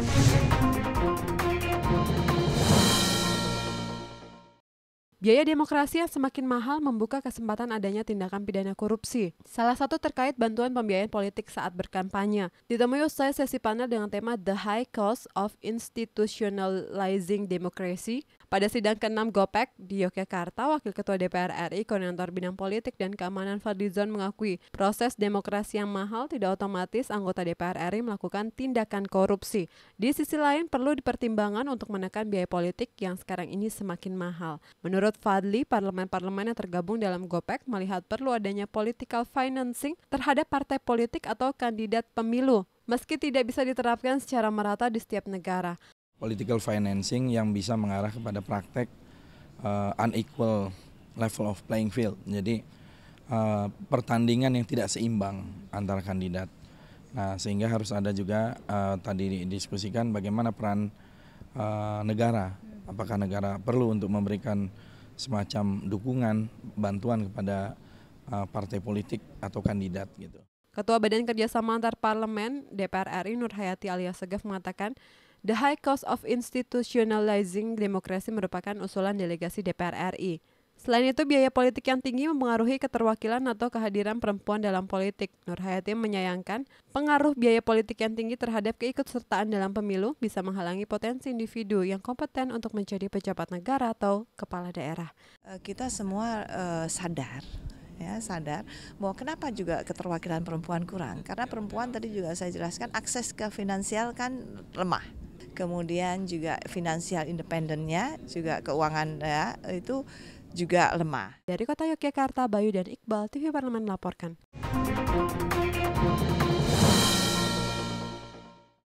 Thank you. Biaya demokrasi yang semakin mahal membuka kesempatan adanya tindakan pidana korupsi. Salah satu terkait bantuan pembiayaan politik saat berkampanye. Ditemui usai sesi panel dengan tema The High Cost of Institutionalizing Democracy, pada sidang ke-6 GOPEC di Yogyakarta, Wakil Ketua DPR RI, Koordinator Bidang Politik dan Keamanan Fadlizon mengakui proses demokrasi yang mahal tidak otomatis anggota DPR RI melakukan tindakan korupsi. Di sisi lain, perlu dipertimbangkan untuk menekan biaya politik yang sekarang ini semakin mahal. Menurut Fadli, parlemen-parlemen yang tergabung dalam GOPEC melihat perlu adanya political financing terhadap partai politik atau kandidat pemilu meski tidak bisa diterapkan secara merata di setiap negara political financing yang bisa mengarah kepada praktek uh, unequal level of playing field. Jadi uh, pertandingan yang tidak seimbang antara kandidat. Nah, sehingga harus ada juga uh, tadi didiskusikan bagaimana peran uh, negara. Apakah negara perlu untuk memberikan semacam dukungan bantuan kepada uh, partai politik atau kandidat gitu. Ketua Badan Kerjasama Antar Parlemen DPR RI Nur Hayati alias Segaf mengatakan The high cost of institutionalizing demokrasi merupakan usulan delegasi DPR RI. Selain itu, biaya politik yang tinggi mempengaruhi keterwakilan atau kehadiran perempuan dalam politik. Nur Hayati menyayangkan pengaruh biaya politik yang tinggi terhadap keikutsertaan dalam pemilu bisa menghalangi potensi individu yang kompeten untuk menjadi pejabat negara atau kepala daerah. Eh, kita semua uh, sadar ya sadar bahwa kenapa juga keterwakilan perempuan kurang karena perempuan tadi juga saya jelaskan akses ke finansial kan lemah kemudian juga finansial independennya, juga keuangan ya itu juga lemah. Dari kota Yogyakarta, Bayu dan Iqbal, TV Parlemen melaporkan.